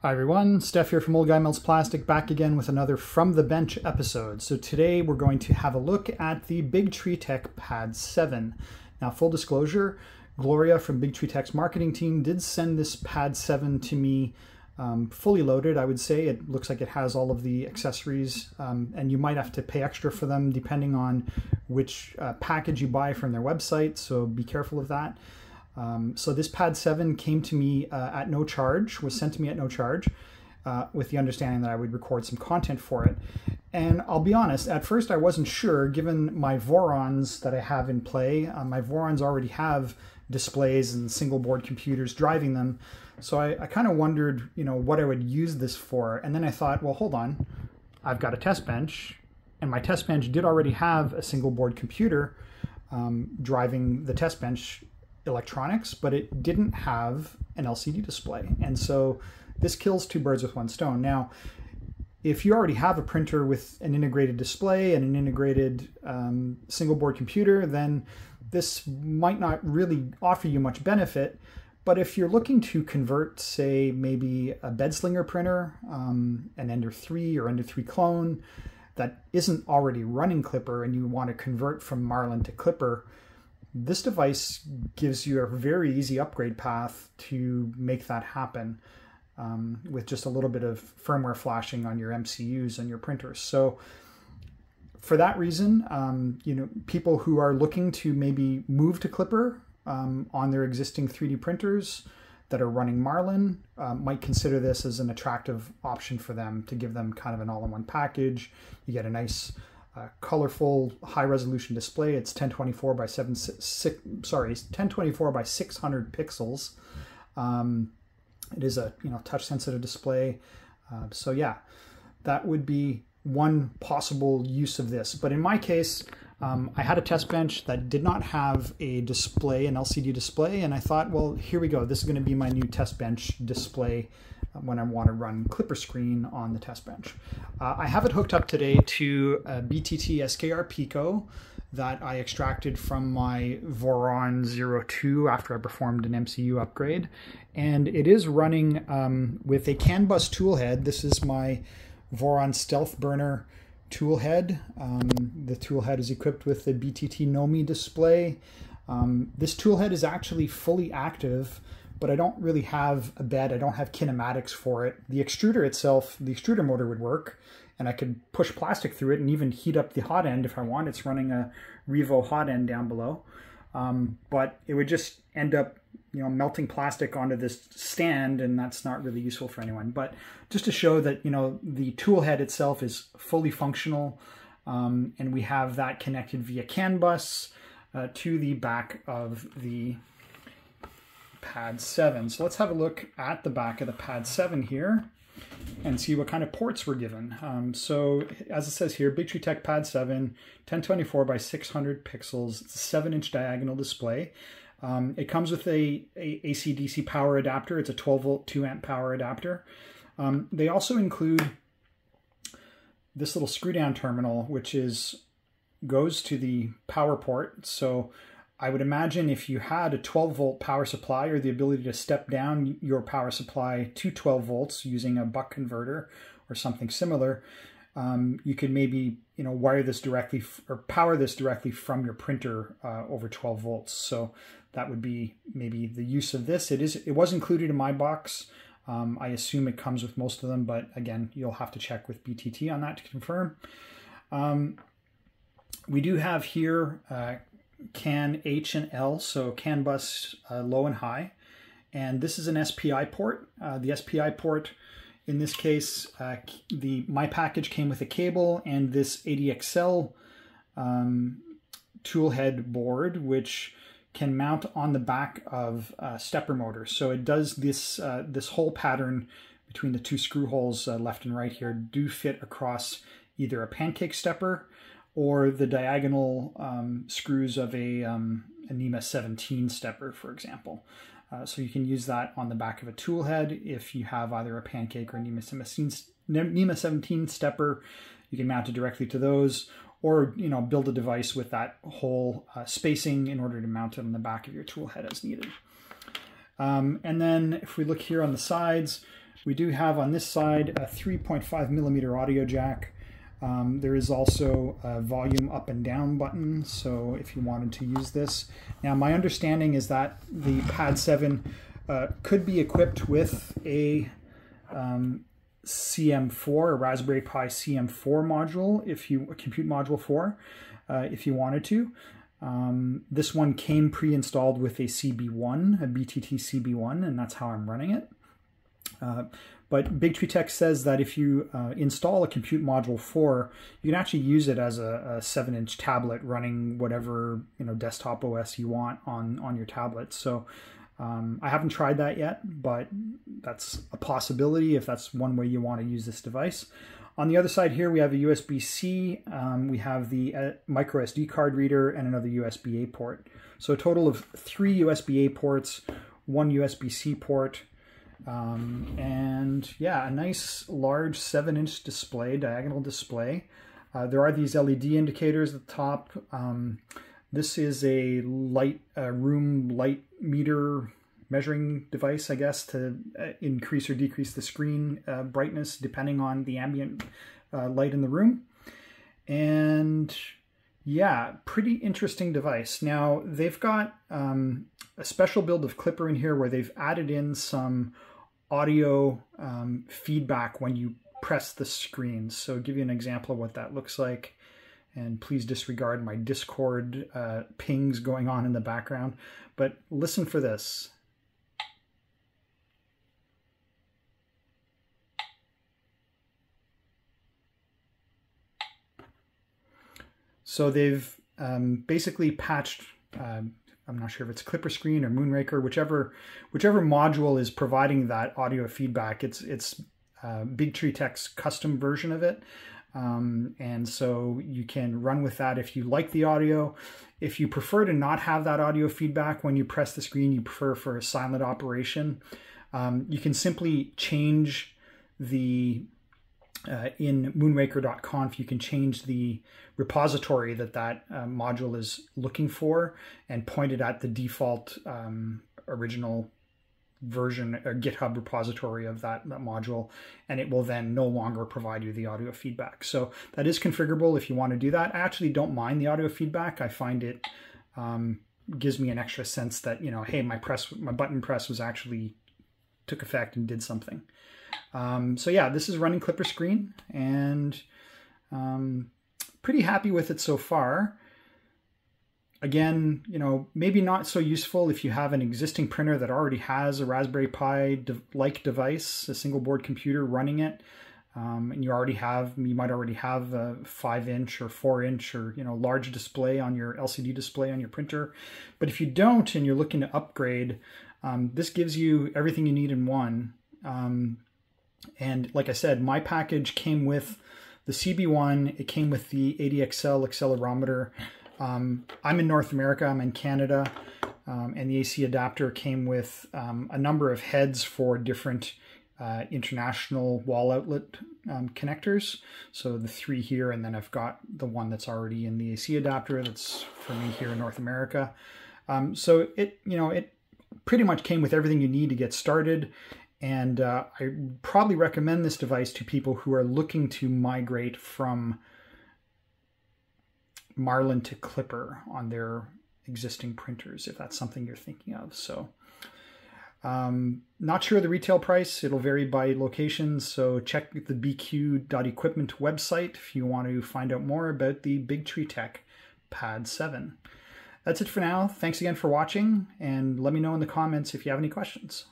Hi everyone, Steph here from Old Guy Melts Plastic back again with another From the Bench episode. So today we're going to have a look at the Big Tree Tech Pad 7. Now full disclosure, Gloria from Big Tree Tech's marketing team did send this Pad 7 to me um, fully loaded, I would say. It looks like it has all of the accessories um, and you might have to pay extra for them depending on which uh, package you buy from their website, so be careful of that. Um, so this Pad 7 came to me uh, at no charge, was sent to me at no charge, uh, with the understanding that I would record some content for it. And I'll be honest, at first I wasn't sure, given my Vorons that I have in play. Uh, my Vorons already have displays and single board computers driving them. So I, I kind of wondered, you know, what I would use this for. And then I thought, well, hold on, I've got a test bench, and my test bench did already have a single board computer um, driving the test bench electronics, but it didn't have an LCD display. And so this kills two birds with one stone. Now, if you already have a printer with an integrated display and an integrated um, single board computer, then this might not really offer you much benefit. But if you're looking to convert, say, maybe a bedslinger printer, um, an Ender 3 or Ender 3 clone that isn't already running Klipper and you want to convert from Marlin to Klipper, this device gives you a very easy upgrade path to make that happen um, with just a little bit of firmware flashing on your MCUs and your printers. So for that reason, um, you know, people who are looking to maybe move to Klipper um, on their existing 3D printers that are running Marlin uh, might consider this as an attractive option for them to give them kind of an all-in-one package. You get a nice uh, colorful high resolution display. It's 1024 by 7 six, sorry, 1024 by 600 pixels. Um, it is a you know touch sensitive display. Uh, so yeah, that would be one possible use of this. But in my case, um, I had a test bench that did not have a display, an LCD display, and I thought, well, here we go. This is going to be my new test bench display when I want to run Klipper Screen on the test bench. Uh, I have it hooked up today to a BTT SKR Pico that I extracted from my Voron 02 after I performed an MCU upgrade. And it is running um, with a CAN bus toolhead. This is my Voron Stealth Burner toolhead. Um, the toolhead is equipped with the BTT Knomi display. Um, this toolhead is actually fully active, but I don't really have a bed. I don't have kinematics for it. The extruder itself, the extruder motor would work, and I could push plastic through it and even heat up the hot end if I want. It's running a Revo hot end down below. Um, but it would just end up you know melting plastic onto this stand and that's not really useful for anyone but just to show that you know the tool head itself is fully functional um, and we have that connected via CAN bus uh, to the back of the pad 7 so let's have a look at the back of the pad 7 here and see what kind of ports we're given. Um, so as it says here, Big Tree Tech Pad 7, 1024 by 600 pixels. It's a 7 inch diagonal display. Um, it comes with a, a AC-DC power adapter. It's a 12 volt 2 amp power adapter. Um, they also include this little screw down terminal, which is goes to the power port. So I would imagine if you had a 12 volt power supply or the ability to step down your power supply to 12 volts using a buck converter or something similar, um, you could maybe you know wire this directly or power this directly from your printer uh, over 12 volts. So that would be maybe the use of this. It is it was included in my box. Um, I assume it comes with most of them, but again, you'll have to check with BTT on that to confirm. Um, we do have here uh, CAN H and L, so CAN bus uh, low and high. And this is an SPI port. Uh, the SPI port, in this case, uh, the my package came with a cable and this ADXL um, tool head board, which can mount on the back of a stepper motor. So it does this, uh, this whole pattern between the two screw holes uh, left and right here do fit across either a pancake stepper or the diagonal um, screws of a, um, a NEMA 17 stepper, for example. Uh, so you can use that on the back of a tool head if you have either a pancake or NEMA 17, NEMA 17 stepper. You can mount it directly to those, or you know build a device with that whole uh, spacing in order to mount it on the back of your tool head as needed. Um, and then if we look here on the sides, We do have on this side a 3.5 millimeter audio jack. Um, there is also a volume up and down button, so if you wanted to use this. Now, my understanding is that the Pad 7 uh, could be equipped with a um, CM4, a Raspberry Pi CM4 module, if you a compute module 4, uh, if you wanted to. Um, this one came pre-installed with a CB1, a BTT CB1, and that's how I'm running it. Uh, but Big Tree Tech says that if you uh, install a Compute Module 4, you can actually use it as a, a 7-inch tablet running whatever you know desktop OS you want on, on your tablet. So um, I haven't tried that yet, but that's a possibility if that's one way you want to use this device. On the other side here, we have a USB-C, um, we have the uh, micro SD card reader, and another USB-A port. So a total of three USB-A ports, one USB-C port, um, and yeah, a nice large 7-inch display, diagonal display. Uh, there are these LED indicators at the top. Um, this is a light room light meter measuring device, I guess, to uh, increase or decrease the screen uh, brightness depending on the ambient uh, light in the room. And yeah, pretty interesting device. Now, they've got um, a special build of Klipper in here where they've added in some audio um, feedback when you press the screen. So I'll give you an example of what that looks like. And please disregard my Discord uh, pings going on in the background. But listen for this. So they've um, basically patched uh, I'm not sure if it's Klipper Screen or Moonraker, whichever whichever module is providing that audio feedback. It's it's uh, Big Tree Tech's custom version of it. Um, and so you can run with that if you like the audio. If you prefer to not have that audio feedback when you press the screen, you prefer for a silent operation, um, you can simply change the uh, in moonraker.conf, you can change the repository that that uh, module is looking for and point it at the default um, original version or GitHub repository of that, that module, and it will then no longer provide you the audio feedback. So that is configurable if you want to do that. I actually don't mind the audio feedback. I find it um, gives me an extra sense that, you know, hey, my press, my button press was actually took effect and did something. Um, so yeah, this is running Klipper Screen and um, pretty happy with it so far. Again, you know, maybe not so useful if you have an existing printer that already has a Raspberry Pi-like device, a single board computer running it. Um, and you already have, you might already have a five inch or four inch or, you know, large display on your LCD display on your printer. But if you don't and you're looking to upgrade, um, this gives you everything you need in one. Um, and like I said, my package came with the CB1, it came with the ADXL accelerometer. Um, I'm in North America, I'm in Canada, um, and the AC adapter came with um, a number of heads for different uh, international wall outlet um, connectors. So the three here, and then I've got the one that's already in the AC adapter that's for me here in North America. Um, so it, you know, it pretty much came with everything you need to get started. And uh, I probably recommend this device to people who are looking to migrate from Marlin to Klipper on their existing printers, if that's something you're thinking of. So, um, not sure of the retail price. It'll vary by location. So check the biqu.equipment website if you want to find out more about the Big Tree Tech Pad 7. That's it for now. Thanks again for watching, and let me know in the comments if you have any questions.